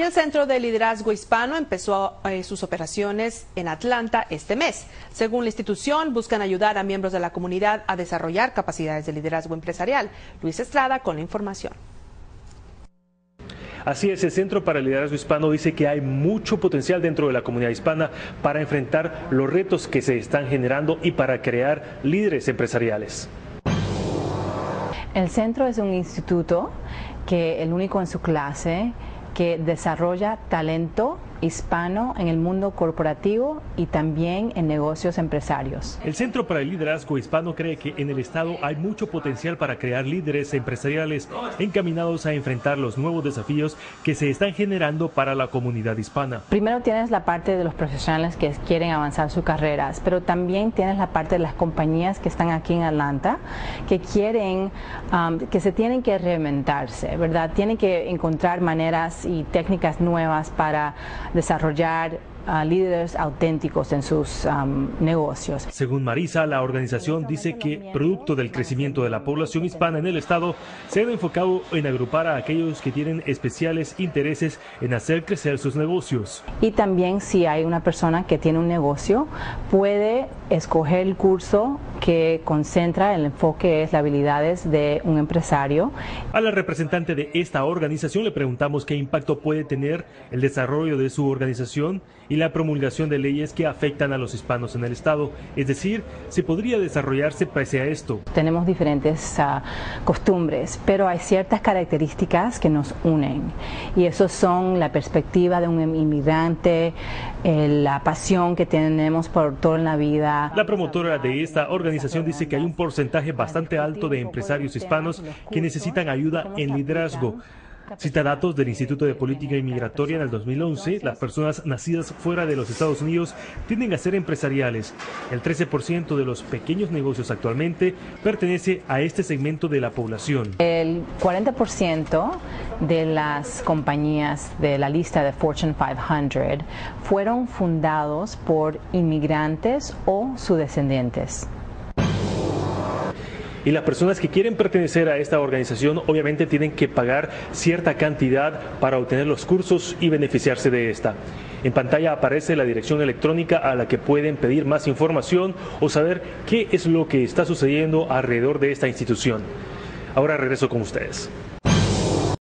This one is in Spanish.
Y el Centro de Liderazgo Hispano empezó eh, sus operaciones en Atlanta este mes. Según la institución, buscan ayudar a miembros de la comunidad a desarrollar capacidades de liderazgo empresarial. Luis Estrada con la información. Así es, el Centro para el Liderazgo Hispano dice que hay mucho potencial dentro de la comunidad hispana para enfrentar los retos que se están generando y para crear líderes empresariales. El centro es un instituto que el único en su clase que desarrolla talento hispano en el mundo corporativo y también en negocios empresarios. El Centro para el Liderazgo Hispano cree que en el Estado hay mucho potencial para crear líderes empresariales encaminados a enfrentar los nuevos desafíos que se están generando para la comunidad hispana. Primero tienes la parte de los profesionales que quieren avanzar sus carreras, pero también tienes la parte de las compañías que están aquí en Atlanta, que quieren, um, que se tienen que reinventarse, ¿verdad? Tienen que encontrar maneras y técnicas nuevas para desarrollar uh, líderes auténticos en sus um, negocios. Según Marisa, la organización dice que, producto del crecimiento de la población hispana en el Estado, se ha enfocado en agrupar a aquellos que tienen especiales intereses en hacer crecer sus negocios. Y también si hay una persona que tiene un negocio, puede escoger el curso que concentra el enfoque es las habilidades de un empresario. A la representante de esta organización le preguntamos qué impacto puede tener el desarrollo de su organización y la promulgación de leyes que afectan a los hispanos en el Estado. Es decir, si podría desarrollarse pese a esto. Tenemos diferentes uh, costumbres, pero hay ciertas características que nos unen y eso son la perspectiva de un inmigrante, eh, la pasión que tenemos por toda la vida. La promotora de esta organización dice que hay un porcentaje bastante alto de empresarios hispanos que necesitan ayuda en liderazgo. Cita datos del Instituto de Política Inmigratoria en el 2011, las personas nacidas fuera de los Estados Unidos tienden a ser empresariales. El 13% de los pequeños negocios actualmente pertenece a este segmento de la población. El 40% de las compañías de la lista de Fortune 500 fueron fundados por inmigrantes o sus descendientes. Y las personas que quieren pertenecer a esta organización obviamente tienen que pagar cierta cantidad para obtener los cursos y beneficiarse de esta. En pantalla aparece la dirección electrónica a la que pueden pedir más información o saber qué es lo que está sucediendo alrededor de esta institución. Ahora regreso con ustedes.